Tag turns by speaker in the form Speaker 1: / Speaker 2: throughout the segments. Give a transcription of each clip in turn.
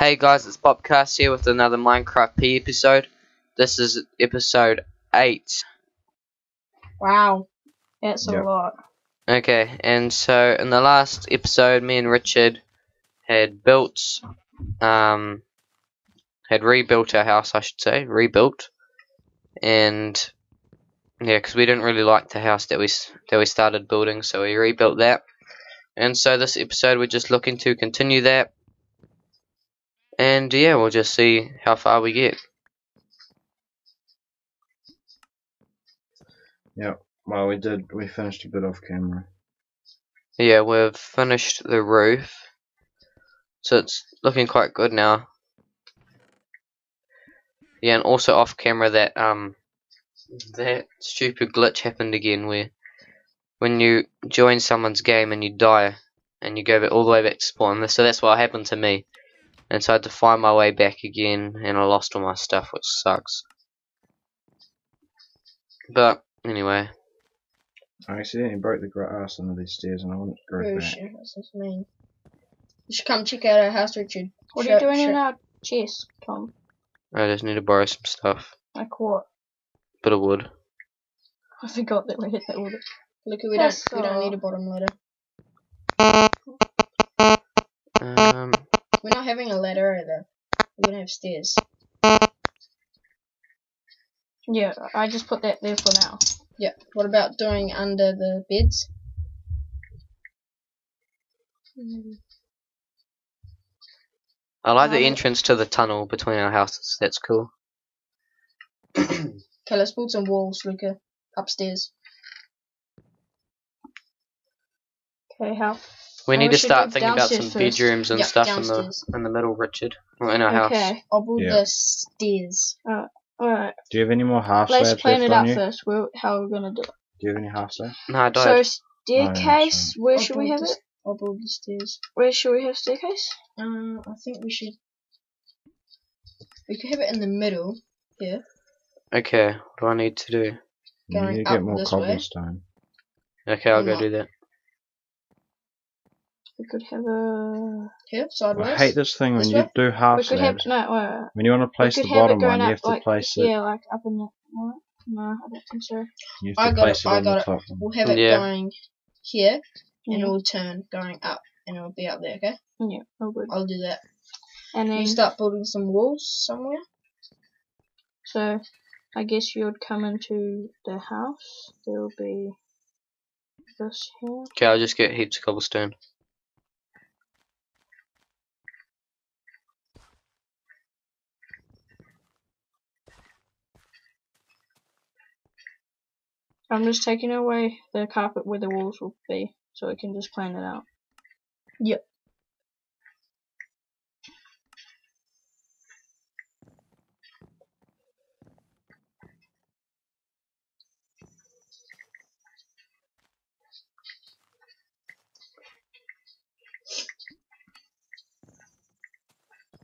Speaker 1: Hey guys, it's Bop Cast here with another Minecraft PE episode. This is episode 8.
Speaker 2: Wow, that's
Speaker 3: Yep.
Speaker 2: a lot.
Speaker 1: Okay, and so in the last episode, me and Richard had built, um, had rebuilt our house, I should say, rebuilt, and yeah, because we didn't really like the house that we that we started building, so we rebuilt that. And so this episode, we're just looking to continue that, and yeah, we'll just see how far we get.
Speaker 3: Yeah, well, we did. We finished a bit off camera.
Speaker 1: Yeah, we've finished the roof, so it's looking quite good now. Yeah, and also off camera that um that stupid glitch happened again where when you join someone's game and you die and you go all the way back to spawn. So that's what happened to me, and so I had to find my way back again, and I lost all my stuff, which sucks. But anyway,
Speaker 3: I accidentally broke the grass under uh, these stairs, and I want it
Speaker 2: Oh
Speaker 3: back.
Speaker 2: shit, what's this mean? You should come check out our house, Richard.
Speaker 4: What
Speaker 2: Show-
Speaker 4: are you doing in our chest, Tom?
Speaker 1: I just need to borrow some stuff,
Speaker 4: Like what?
Speaker 1: bit of wood.
Speaker 4: I forgot that we had that wood.
Speaker 2: Look, we don't,
Speaker 4: That's
Speaker 2: we don't need a bottom ladder. We're not having a ladder either. We're gonna have stairs.
Speaker 4: Yeah, I just put that there for now.
Speaker 2: Yeah. What about doing under the beds?
Speaker 1: I like the
Speaker 4: Um,
Speaker 1: entrance to the tunnel between our houses. That's cool.
Speaker 2: Okay, let's build some walls, Luca. Upstairs.
Speaker 4: Okay, how?
Speaker 1: We need to start thinking about some
Speaker 4: first.
Speaker 1: bedrooms and
Speaker 2: Yep,
Speaker 1: stuff
Speaker 2: downstairs.
Speaker 1: in the in the middle, Richard, or in our house.
Speaker 4: Okay,
Speaker 2: I'll build
Speaker 3: Yeah.
Speaker 2: the stairs.
Speaker 4: alright.
Speaker 3: Do you have any more half
Speaker 4: Let's
Speaker 3: slabs
Speaker 4: plan
Speaker 3: left
Speaker 4: it
Speaker 3: on
Speaker 4: out
Speaker 3: you?
Speaker 4: first. We're, how we're gonna do it.
Speaker 3: Do you have any half slabs?
Speaker 1: No, I don't.
Speaker 4: So
Speaker 3: yeah,
Speaker 4: staircase. Where
Speaker 2: I'll
Speaker 4: should we have
Speaker 2: the-
Speaker 4: it?
Speaker 2: I'll build the stairs.
Speaker 4: Where should we have staircase?
Speaker 2: Um, I think we should. We could have it in the middle. Here.
Speaker 1: Okay, what do I need to do?
Speaker 3: You need to get more
Speaker 2: this way?
Speaker 3: cobblestone.
Speaker 1: Okay, I'll go do that.
Speaker 4: We could have a.
Speaker 2: Here, sideways.
Speaker 3: I hate this thing when
Speaker 2: This
Speaker 3: you
Speaker 2: way?
Speaker 3: do half
Speaker 4: we could have no. Wait, wait, wait.
Speaker 3: When you want to place the bottom
Speaker 4: it going
Speaker 3: one, you
Speaker 4: up
Speaker 3: have to
Speaker 4: like
Speaker 3: place it.
Speaker 4: yeah, like up in the. No, no, I don't think so.
Speaker 3: You have
Speaker 2: I
Speaker 3: to
Speaker 2: got
Speaker 3: place
Speaker 2: it,
Speaker 3: it
Speaker 2: I
Speaker 3: on
Speaker 2: got
Speaker 3: the
Speaker 2: it.
Speaker 3: top.
Speaker 2: We'll have it
Speaker 1: Yeah.
Speaker 2: going here, and
Speaker 4: Yeah,
Speaker 2: it will turn going up, and it will be up there. Okay,
Speaker 4: yeah, all good.
Speaker 2: I'll do that.
Speaker 4: And then
Speaker 2: You start building some walls somewhere.
Speaker 4: So, I guess you'd come into the house. There will be this here.
Speaker 1: Okay, I'll just get heaps of cobblestone.
Speaker 4: I'm just taking away the carpet where the walls will be, so we can just plan it out.
Speaker 2: Yep.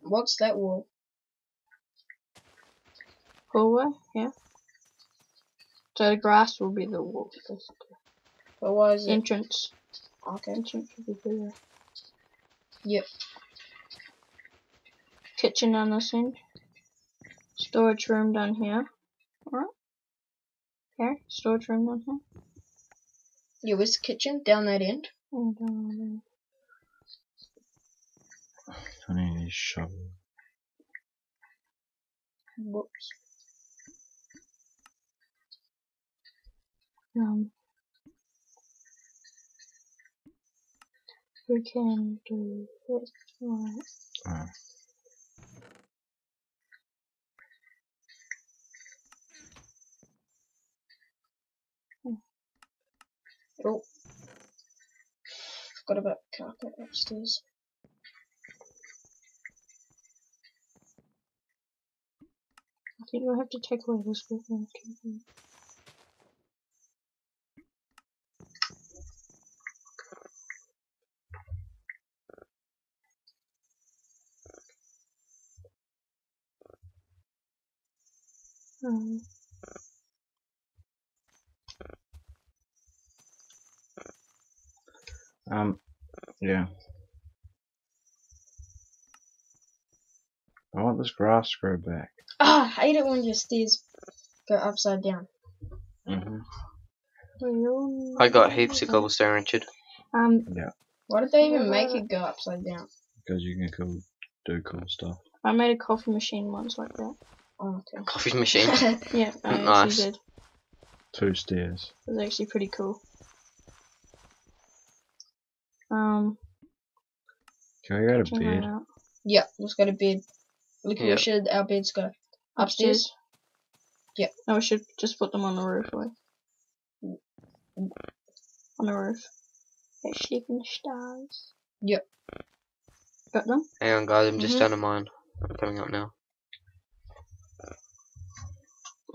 Speaker 2: What's that wall?
Speaker 4: Hallway, yeah. So the grass will be the wall. basically.
Speaker 2: But why is it?
Speaker 4: Entrance.
Speaker 2: Okay.
Speaker 4: Entrance will be here.
Speaker 2: Yep.
Speaker 4: Kitchen on this end. Storage room down here. Alright. Okay, storage room down here.
Speaker 2: Yeah, where's the kitchen? Down that end.
Speaker 4: And down
Speaker 3: I need a shovel.
Speaker 2: Whoops.
Speaker 4: Um, we can do this one.
Speaker 3: Oh.
Speaker 2: Oh. Forgot about the carpet upstairs.
Speaker 4: I think we'll have to take away this bit. And. Um,
Speaker 3: Um, yeah. I want this grass to grow back.
Speaker 2: Ah, I hate it when your stairs go upside down.
Speaker 3: Mm-hmm.
Speaker 1: I got heaps of cobblestone, Richard.
Speaker 4: Um, yeah.
Speaker 2: Why did they even make it go upside down?
Speaker 3: Because you can cool, do cool stuff.
Speaker 4: I made a coffee machine once like that.
Speaker 2: Oh,
Speaker 1: Coffee machine.
Speaker 4: Yeah, I
Speaker 1: Nice.
Speaker 4: actually did.
Speaker 3: Two stairs.
Speaker 4: It was actually pretty cool. Um,
Speaker 3: Can we go to bed?
Speaker 2: Yeah, let's go to bed. Look where
Speaker 1: Yep.
Speaker 2: should our beds go? Upstairs? Yep.
Speaker 4: No, we should just put them on the roof. Like. On the roof. They're sleeping stars.
Speaker 2: Yep.
Speaker 4: Got them?
Speaker 1: Hang on, guys. I'm just
Speaker 2: Mhm.
Speaker 1: down to mine. I'm coming up now.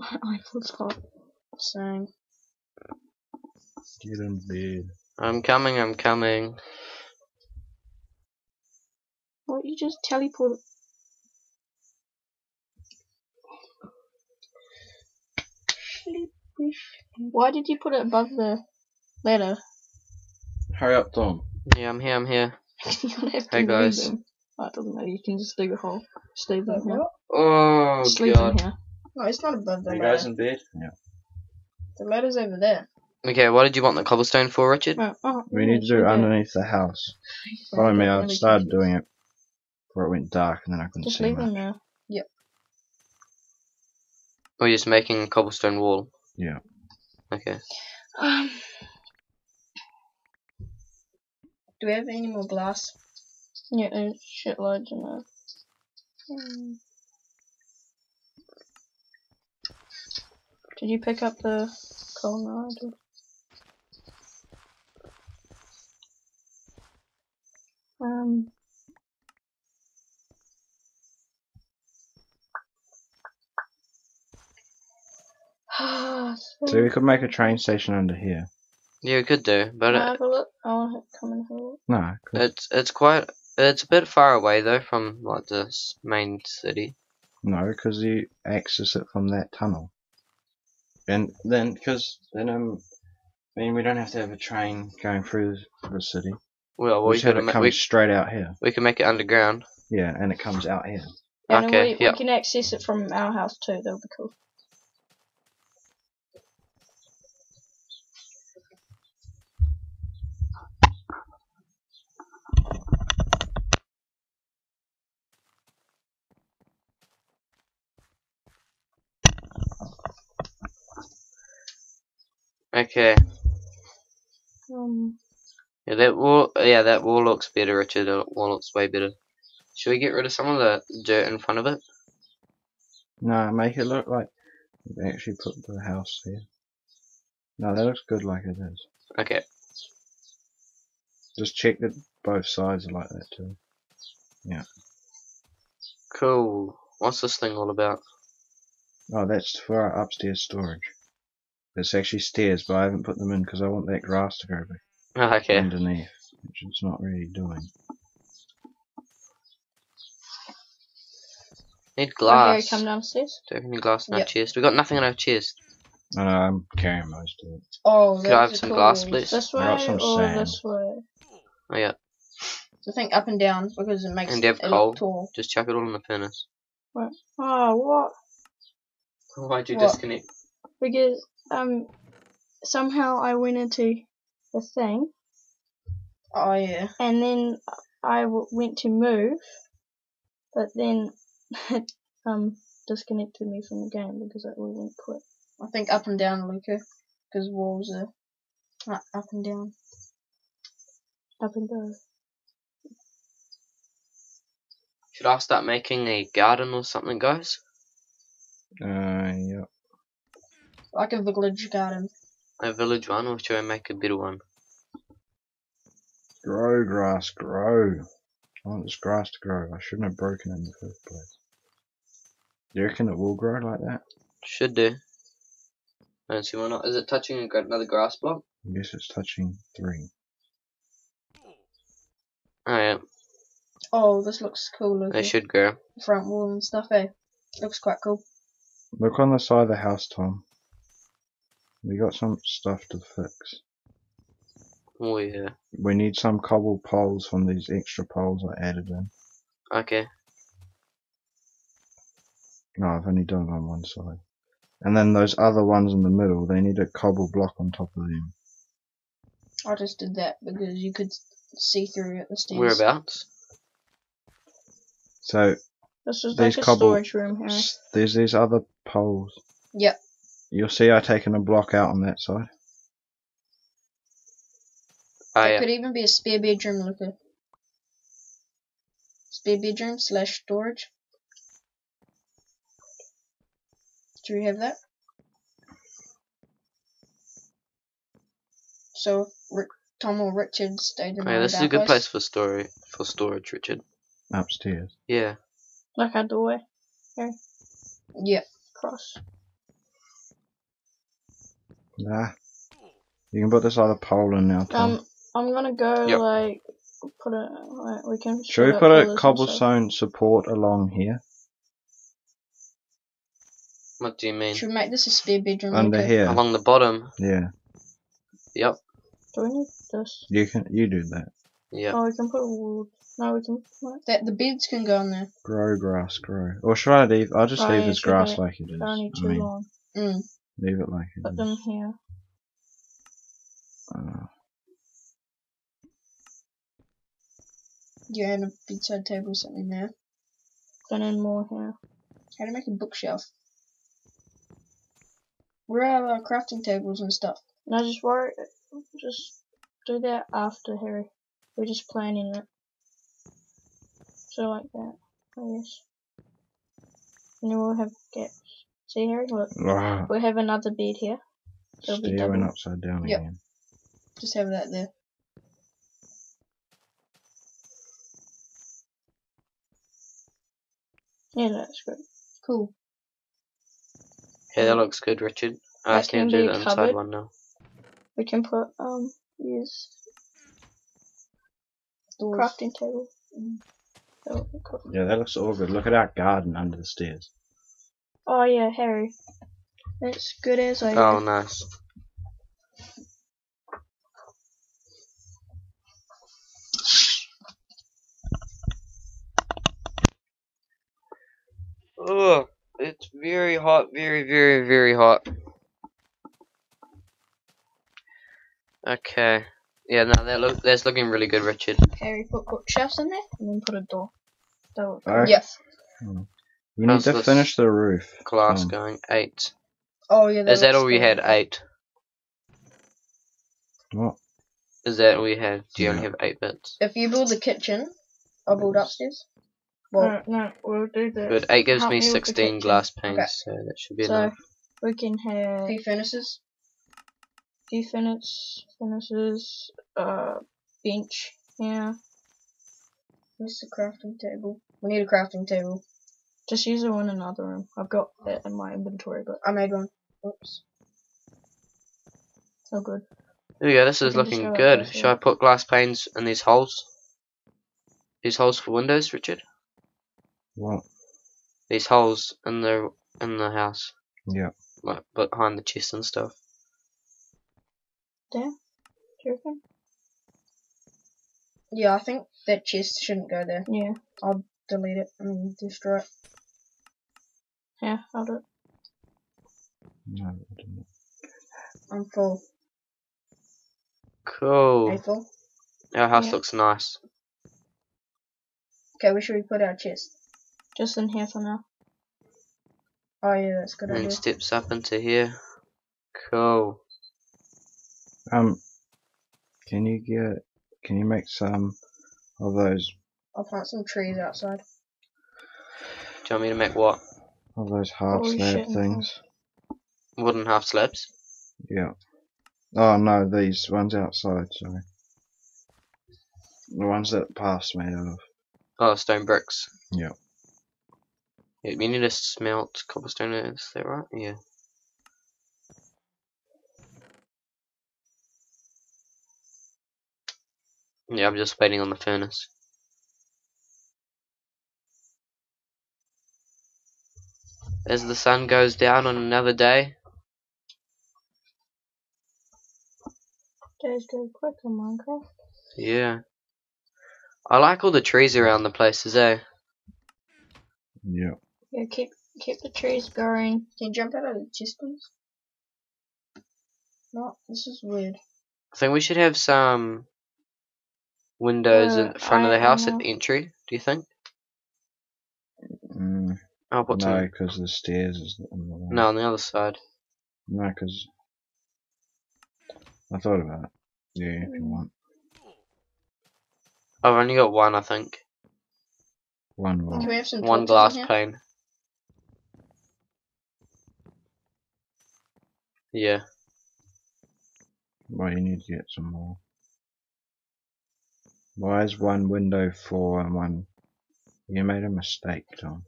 Speaker 4: I feel hot.
Speaker 2: Same.
Speaker 3: Get in bed.
Speaker 1: I'm coming. I'm coming.
Speaker 4: What, you just teleport? Why did you put it above the ladder?
Speaker 3: Hurry up, Tom.
Speaker 1: Yeah, I'm here. I'm here.
Speaker 4: you don't have to
Speaker 1: Hey, guys.
Speaker 4: them. Oh, it doesn't matter. You can just dig a hole. Sleep in here.
Speaker 1: Oh
Speaker 4: Sleep
Speaker 1: god.
Speaker 4: in here.
Speaker 2: No, it's not above the
Speaker 3: Are you guys
Speaker 2: ladder.
Speaker 3: in bed? Yeah.
Speaker 2: The ladder's over there.
Speaker 1: Okay, what did you want the cobblestone for, Richard?
Speaker 4: Oh, oh,
Speaker 3: We need to do it underneath the house. Follow me, I started
Speaker 2: confused.
Speaker 3: doing it before it went dark and then I couldn't
Speaker 4: Just
Speaker 3: see
Speaker 4: leave
Speaker 3: much.
Speaker 4: them there.
Speaker 1: Or just making a cobblestone wall?
Speaker 3: Yeah.
Speaker 1: Okay.
Speaker 4: Um,
Speaker 2: Do we have any more glass?
Speaker 4: yeah, there's shitloads in there. Um, did you pick up the coal? No, I did. Um,
Speaker 3: So we could make a train station under here.
Speaker 1: Yeah, we could do, but
Speaker 4: Can I have a look? I want to come and have a look.
Speaker 3: No, 'cause-
Speaker 1: it's it's quite it's a bit far away though from like the main city.
Speaker 3: no, because you access it from that tunnel. And then, because then um, I mean we don't have to have a train going through the city.
Speaker 1: Well,
Speaker 3: We
Speaker 1: we
Speaker 3: just have
Speaker 1: could
Speaker 3: it
Speaker 1: ma-
Speaker 3: coming
Speaker 1: we,
Speaker 3: straight out here.
Speaker 1: we can make it underground.
Speaker 3: Yeah, and it comes out here.
Speaker 4: And
Speaker 1: Okay,
Speaker 4: we,
Speaker 1: yeah.
Speaker 4: we can access it from our house too. That'll be cool.
Speaker 1: Okay.
Speaker 4: Um,
Speaker 1: Yeah, that wall. Yeah, that wall looks better, Richard. That wall looks way better. Should we get rid of some of the dirt in front of it?
Speaker 3: No, make it look like we actually put the house here. No, that looks good like it is.
Speaker 1: Okay.
Speaker 3: Just check that both sides are like that too. Yeah.
Speaker 1: Cool. What's this thing all about?
Speaker 3: Oh, that's for our upstairs storage. It's actually stairs, but I haven't put them in because I want that grass to grow back
Speaker 1: Oh, okay.
Speaker 3: underneath, which it's not really doing.
Speaker 1: Need
Speaker 4: oh, Gary,
Speaker 1: glass.
Speaker 4: come downstairs.
Speaker 1: Do we have any glass in our chest? We got nothing in our chest.
Speaker 3: No, no, I'm carrying most of it.
Speaker 2: Oh,
Speaker 1: Could I have some
Speaker 2: cool
Speaker 1: glass, please?
Speaker 4: This way
Speaker 3: got some
Speaker 4: or
Speaker 3: sand.
Speaker 4: this way?
Speaker 1: Oh yeah.
Speaker 2: So think up and down because it makes
Speaker 1: And have
Speaker 2: it
Speaker 1: coal?
Speaker 2: look tall.
Speaker 1: Just chuck it all in the furnace. What?
Speaker 4: Oh, what?
Speaker 1: Why'd you
Speaker 2: What?
Speaker 1: disconnect?
Speaker 4: Because um, somehow I went into the thing,
Speaker 2: Oh yeah.
Speaker 4: and then I w- went to move, but then it um disconnected me from the game because it wouldn't quit.
Speaker 2: I think up and down, Luca, because walls are uh, up and down.
Speaker 4: Up and down.
Speaker 1: Should I start making a garden or something, guys?
Speaker 3: Uh, yeah.
Speaker 2: Like a village garden.
Speaker 1: A village one, or should I make a better one?
Speaker 3: Grow, grass, grow. I want this grass to grow. I shouldn't have broken it in the first place. Do you reckon it will grow like that?
Speaker 1: Should do. I don't see why not. Is it touching a gra- another grass block?
Speaker 3: I guess it's touching three.
Speaker 1: Oh yeah,
Speaker 2: Oh, this looks cool, Luca.
Speaker 1: they should grow.
Speaker 2: Front wall and stuff, eh? Looks quite cool.
Speaker 3: Look on the side of the house, Tom. We got some stuff to fix.
Speaker 1: Oh yeah.
Speaker 3: We need some cobble poles from these extra poles I added in.
Speaker 1: Okay.
Speaker 3: No, I've only done it on one side. And then those other ones in the middle, they need a cobble block on top of them.
Speaker 2: I just did that because you could see through at the stairs.
Speaker 1: Whereabouts?
Speaker 3: So
Speaker 4: This is
Speaker 3: These
Speaker 4: like a
Speaker 3: cobble-
Speaker 4: storage room, Harry.
Speaker 3: there's these other poles.
Speaker 2: Yep.
Speaker 3: You'll see I taken a block out on that side.
Speaker 1: Oh,
Speaker 2: It
Speaker 1: yeah.
Speaker 2: could even be a spare bedroom, Luca. spare bedroom slash storage. Do you have that? So Rick, Tom or Richard stayed in
Speaker 1: Oh, yeah, this is a good
Speaker 2: outpost.
Speaker 1: place for story for storage, Richard.
Speaker 3: Upstairs.
Speaker 1: Yeah.
Speaker 4: Like our doorway.
Speaker 2: Yep.
Speaker 4: Cross.
Speaker 3: Ah. You can put this other pole in now, Tom.
Speaker 4: Um, I'm gonna go
Speaker 1: Yep.
Speaker 4: like put a. Like, we can.
Speaker 3: Should we put a cobblestone support along here?
Speaker 1: What do you mean?
Speaker 2: Should we make this a spare bedroom?
Speaker 3: Under
Speaker 2: okay?
Speaker 3: here.
Speaker 1: Along the bottom.
Speaker 3: Yeah.
Speaker 1: Yep.
Speaker 4: Do we need this?
Speaker 3: You can you do that.
Speaker 1: Yeah.
Speaker 4: Oh, we can put a wood. No, we can. What?
Speaker 2: That the beds can go in there.
Speaker 3: Grow grass, grow. Or should I leave I'll just
Speaker 4: Oh,
Speaker 3: leave
Speaker 4: yeah,
Speaker 3: this grass
Speaker 4: I-
Speaker 3: like it is.
Speaker 4: They're only
Speaker 3: I
Speaker 4: too
Speaker 3: mean,
Speaker 4: long.
Speaker 2: Mm.
Speaker 3: Leave it like it
Speaker 4: Put
Speaker 3: is.
Speaker 4: them here.
Speaker 3: Uh,
Speaker 2: Yeah, and a bedside table or something there.
Speaker 4: And then more here.
Speaker 2: How to make a bookshelf? Where are our crafting tables and stuff?
Speaker 4: No, just worry. Just do that after Harry. We're just planning it. So like that, I guess. And then we'll have gaps. See Harry, look.
Speaker 3: ah,
Speaker 4: We'll have another bed here. It'll be
Speaker 3: stair went
Speaker 4: double.
Speaker 3: upside down
Speaker 2: Yep.
Speaker 3: again.
Speaker 2: Just have that there.
Speaker 4: Yeah, that's good.
Speaker 2: Cool.
Speaker 1: Yeah, that looks good, Richard. I just need
Speaker 4: can
Speaker 1: to do the
Speaker 4: a
Speaker 1: inside
Speaker 4: cupboard.
Speaker 1: one now.
Speaker 4: We can put um use
Speaker 2: Doors.
Speaker 4: crafting table. That would cool.
Speaker 3: Yeah, that looks all good. Look at our garden under the stairs.
Speaker 4: Oh yeah, Harry. That's good as I.
Speaker 1: Oh, nice. Oh, it's very hot, very, very, very hot. Okay. Yeah, no, that look that's looking really good, Richard.
Speaker 4: Harry put bookshelves in there and then put a door. That would
Speaker 3: Okay.
Speaker 2: Yes. Hmm.
Speaker 3: We need to
Speaker 1: this
Speaker 3: finish the roof.
Speaker 1: Glass
Speaker 3: Um,
Speaker 1: going eight.
Speaker 2: Oh yeah.
Speaker 1: Is that all we had? Eight.
Speaker 3: What?
Speaker 1: Is that all we had? Do you only have eight bits?
Speaker 2: If you build the kitchen, I'll build upstairs. Well,
Speaker 4: no, no, we'll do the.
Speaker 1: Good. Eight gives
Speaker 4: help
Speaker 1: me
Speaker 4: me with the
Speaker 1: sixteen glass panes,
Speaker 2: Okay.
Speaker 1: so that should be
Speaker 4: So
Speaker 1: enough.
Speaker 4: we can have
Speaker 2: few furnaces.
Speaker 4: few furnace, furnaces, uh, bench here.
Speaker 2: Where's the crafting table? We need a crafting table.
Speaker 4: Just use the one in another room. I've got oh. it in my inventory, but
Speaker 2: I made one. Oops.
Speaker 4: so good.
Speaker 1: There we go. This is looking good.
Speaker 4: this,
Speaker 1: Should. I put glass panes in these holes? These holes for windows, Richard.
Speaker 3: What?
Speaker 1: These holes in the in the house,
Speaker 3: Yeah.
Speaker 1: like behind the chest and stuff.
Speaker 4: There? Do you reckon?
Speaker 2: Yeah, I think that chest shouldn't go there.
Speaker 4: Yeah.
Speaker 2: I'll delete it. I mean, destroy it.
Speaker 4: Yeah, I'll do it.
Speaker 3: No, I didn't.
Speaker 2: I'm full.
Speaker 1: Cool.
Speaker 2: Are you full?
Speaker 1: Our house
Speaker 4: Yeah.
Speaker 1: looks nice.
Speaker 2: Okay, where should we put our chest?
Speaker 4: Just in here for now.
Speaker 2: Oh yeah, that's good
Speaker 1: And
Speaker 2: idea.
Speaker 1: then steps up into here. Cool.
Speaker 3: Um, can you get? Can you make some of those
Speaker 2: I'll plant some trees outside.
Speaker 1: Do you want me to make what?
Speaker 3: Of those half
Speaker 4: Holy
Speaker 3: slab
Speaker 4: shit,
Speaker 3: things?
Speaker 1: Wooden half slabs?
Speaker 3: Yeah. Oh no, these ones outside. Sorry. The ones that past made out of.
Speaker 1: Oh, stone bricks.
Speaker 3: Yeah.
Speaker 1: Yeah, we need to smelt cobblestone, is that right? Yeah. Yeah, I'm just waiting on the furnace. As the sun goes down on another day,
Speaker 4: Days go quick in Minecraft.
Speaker 1: yeah. I like all the trees around the places, eh?
Speaker 3: Yeah.
Speaker 4: Yeah, keep keep the trees going.
Speaker 2: Can you jump out of the chest, please? No, this is weird.
Speaker 1: I think we should have some windows in
Speaker 4: Uh,
Speaker 1: front of the house
Speaker 4: don't
Speaker 1: at the entry. Do you think? I'll put
Speaker 3: no, because the stairs is on the way.
Speaker 1: No, on the other side.
Speaker 3: No, because I thought about it. Yeah, if you want
Speaker 1: I've only got one, I think.
Speaker 3: one
Speaker 2: Can we have some
Speaker 1: One
Speaker 2: torches in
Speaker 1: glass
Speaker 2: here?
Speaker 1: pane. Yeah.
Speaker 3: Well, you need to get some more. Why is one window four and one? You made a mistake, Tom.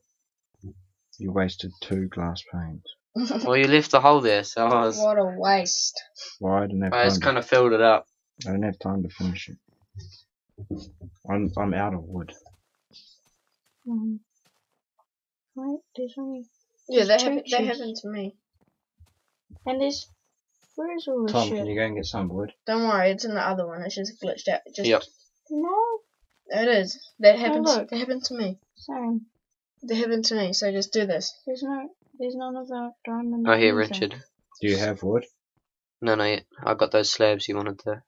Speaker 3: You wasted two glass panes.
Speaker 1: Well, you left the hole there, so I was.
Speaker 2: what a waste.
Speaker 3: Why I didn't have
Speaker 1: I
Speaker 3: time?
Speaker 1: just
Speaker 3: to-
Speaker 1: kind of filled it up.
Speaker 3: I didn't have time to finish it. I'm I'm out of wood.
Speaker 4: Um, right, there's only
Speaker 2: Yeah, that
Speaker 4: Two
Speaker 2: happened. That
Speaker 4: chests.
Speaker 2: happened to me.
Speaker 4: and there's where is all the
Speaker 3: Tom,
Speaker 4: shit?
Speaker 3: can you go and get some wood?
Speaker 2: Don't worry, it's in the other one. It's just glitched out. It Just
Speaker 1: Yep.
Speaker 4: No,
Speaker 2: it is. That happened.
Speaker 4: look.
Speaker 2: that happened to me.
Speaker 4: same.
Speaker 2: That happened to me. So just do this.
Speaker 4: There's no, there's none of that diamond.
Speaker 1: Oh, here,
Speaker 4: anything.
Speaker 1: Richard.
Speaker 3: Do you have wood?
Speaker 1: No, no. I got those slabs you wanted there.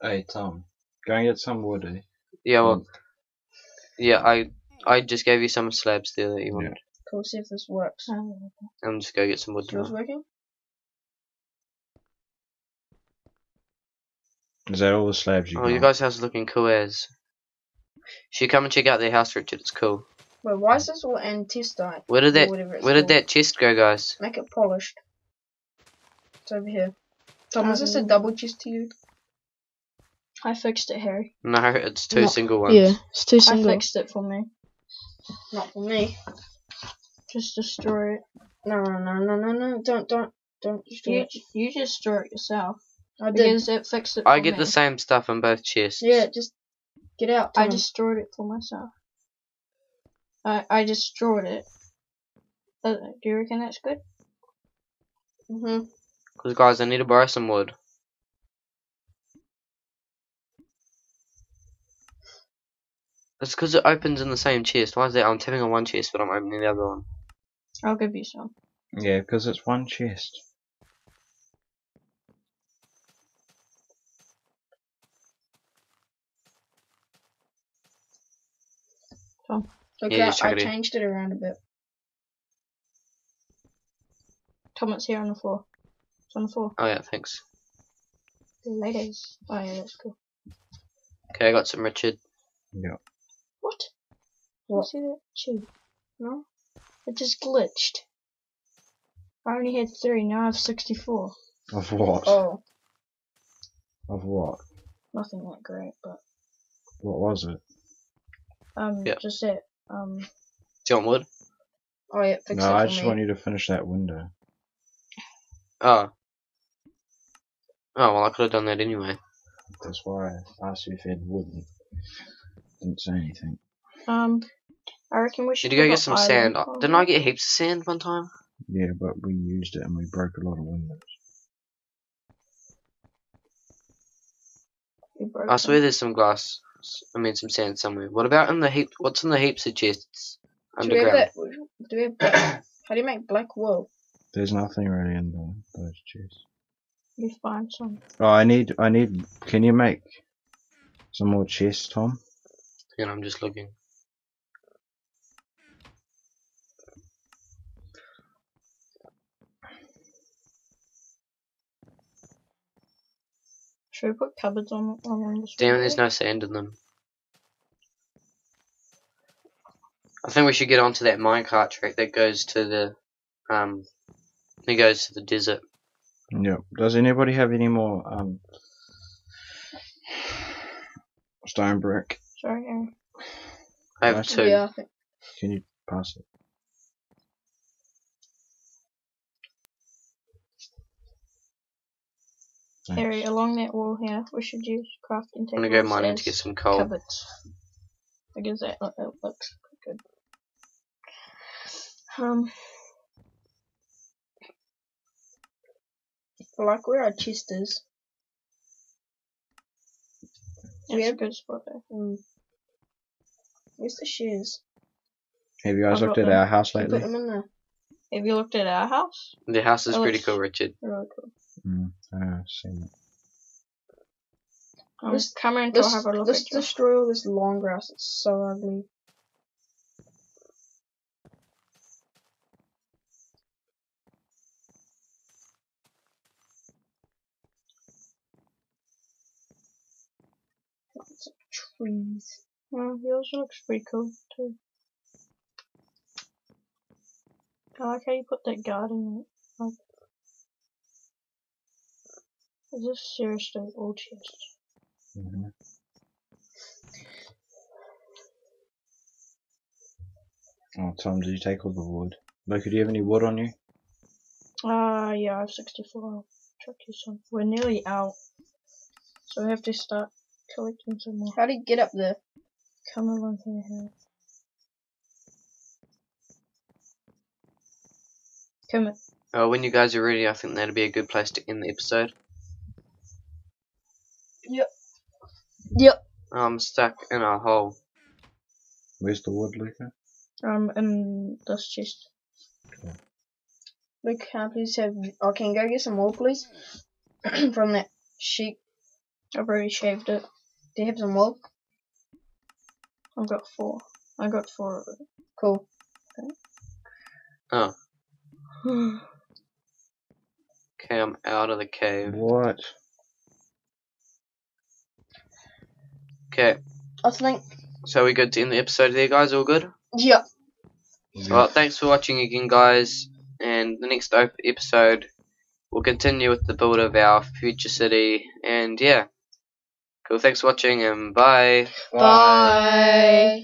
Speaker 3: Hey, Tom, go and get some wood. Eh?
Speaker 1: Yeah,
Speaker 3: Mm.
Speaker 1: well, yeah, I I just gave you some slabs there that you wanted.
Speaker 2: Cool. See if this works.
Speaker 1: I'm just go get some wood
Speaker 2: Is yours working?
Speaker 3: Is that all the slabs you
Speaker 1: Oh,
Speaker 3: got?
Speaker 1: you guys' house is looking cool as. Should come and check out their house, Richard. It's cool.
Speaker 2: Wait, why is this all andesite?
Speaker 1: Where did
Speaker 2: Or
Speaker 1: that
Speaker 2: whatever it's
Speaker 1: Where did that chest go, guys?
Speaker 2: Make it polished. It's over here. Tom, is this a
Speaker 4: Um,
Speaker 2: double chest to you?
Speaker 4: I fixed it, Harry.
Speaker 1: No, it's two
Speaker 2: No,
Speaker 1: single ones.
Speaker 2: Yeah, it's too
Speaker 4: I
Speaker 2: single.
Speaker 4: fixed it for me.
Speaker 2: Not for me.
Speaker 4: Just destroy it.
Speaker 2: No, no, no, no, no, no. Don't, don't, don't destroy
Speaker 4: You,
Speaker 2: it.
Speaker 4: you just destroy it yourself
Speaker 2: I did.
Speaker 4: it fixed it.
Speaker 1: I get
Speaker 4: me.
Speaker 1: the same stuff in both chests.
Speaker 2: Yeah, just get out.
Speaker 4: I
Speaker 2: Tom.
Speaker 4: destroyed it for myself. I I destroyed it. Uh, do you reckon that's good?
Speaker 2: hmm
Speaker 1: Because, guys, I need to borrow some wood. It's because it opens in the same chest. Why is that? I'm tapping on one chest, but I'm opening the other one.
Speaker 4: I'll give you some.
Speaker 3: Yeah, because it's one chest.
Speaker 2: Look
Speaker 1: Yeah,
Speaker 2: out,
Speaker 1: just check
Speaker 2: I changed it around a bit.
Speaker 4: Tom, it's here on the floor. It's on the floor.
Speaker 1: Oh, yeah, thanks.
Speaker 4: Ladies. Oh yeah, that's cool.
Speaker 1: Okay, I got some Richard.
Speaker 3: Yeah.
Speaker 4: What?
Speaker 2: What?
Speaker 4: See that? Gee,
Speaker 2: No?
Speaker 4: it just glitched. I only had three, now I have 64.
Speaker 3: Of what?
Speaker 2: Oh,
Speaker 3: Of what?
Speaker 4: Nothing that great, but
Speaker 3: What was it?
Speaker 4: um,
Speaker 1: Yeah.
Speaker 4: just that um,
Speaker 1: Do you want wood?
Speaker 2: oh yeah, fix
Speaker 3: no,
Speaker 2: it
Speaker 3: I just
Speaker 2: me.
Speaker 3: want you to finish that window.
Speaker 1: Oh. Oh, well, I could have done that anyway.
Speaker 3: That's why I asked you if you had wood. and Didn't say anything.
Speaker 4: um, I reckon we should.
Speaker 1: Did you go get some sand?
Speaker 4: on
Speaker 1: Didn't. I get heaps of sand one time?
Speaker 3: Yeah, but we used it and we broke a lot of windows.
Speaker 4: We broke
Speaker 1: I swear
Speaker 4: them.
Speaker 1: there's some glass. I mean, some sand somewhere. What about in the heap? What's in the heaps of chests
Speaker 2: Do we have
Speaker 1: underground?
Speaker 2: that? Do we have black, how do you make black wool?
Speaker 3: There's nothing really in the, those chests.
Speaker 4: We find some.
Speaker 3: Oh, I need, I need. Can you make some more chests, Tom?
Speaker 1: And I'm just looking.
Speaker 4: Should we put cupboards on on the
Speaker 1: Damn, there's no sand in them. I think we should get onto that minecart track that goes to the um that goes to the desert.
Speaker 3: Yep. Does anybody have any more um stone brick?
Speaker 4: Sorry, Aaron.
Speaker 1: I have two.
Speaker 2: Yeah, I think.
Speaker 3: Can you pass it? Thanks.
Speaker 4: Harry, along that wall here, we should use crafting tables.
Speaker 1: I'm gonna go mining to get some coal.
Speaker 4: Cupboards. Because that, that looks good. Um,
Speaker 2: Like where our chest is.
Speaker 4: it's
Speaker 2: Yeah.
Speaker 4: a good spot there.
Speaker 2: Mm. Where's the shears?
Speaker 3: Have you guys
Speaker 4: I've
Speaker 3: looked at
Speaker 4: them.
Speaker 3: our house lately?
Speaker 2: put them in there.
Speaker 4: Have you looked at our house?
Speaker 1: The house is
Speaker 4: Oh,
Speaker 1: pretty cool, Richard.
Speaker 4: Really cool.
Speaker 3: Mm, I've seen it.
Speaker 4: Um,
Speaker 2: This-
Speaker 4: come in
Speaker 2: Let's,
Speaker 4: have a look
Speaker 2: let's destroy all this long grass. It's so ugly. Lots of trees.
Speaker 4: Well, yours looks pretty cool too. I like how you put that garden in it. Like, is this seriously all chest?
Speaker 3: hmm Oh, Tom, did you take all the wood? Luca, do you have any wood on you?
Speaker 4: Uh, yeah, I have 64. I'll chuck you some. We're nearly out. So we have to start collecting some more.
Speaker 2: How do you get up there?
Speaker 4: Come along here, Harry. Come on.
Speaker 1: Uh, when you guys are ready, I think that'd be a good place to end the episode.
Speaker 2: Yep.
Speaker 1: I'm stuck in a hole.
Speaker 3: Where's the wood, Luca?
Speaker 4: Um, in this chest.
Speaker 2: Look, can I please have? Oh, can you go get some wool, please? From that sheep.
Speaker 4: I've already shaved it.
Speaker 2: Do you have some wool?
Speaker 4: I've got four. I got four of it.
Speaker 2: Cool.
Speaker 1: Oh, okay, I'm out of the cave.
Speaker 3: What?
Speaker 1: Okay,
Speaker 2: I think.
Speaker 1: so we good to end the episode there, guys? All good?
Speaker 2: Yep.
Speaker 1: Well, thanks for watching again, guys. And the next op- episode, we'll continue with the build of our future city. And yeah, cool. Thanks for watching, and bye.
Speaker 2: Bye.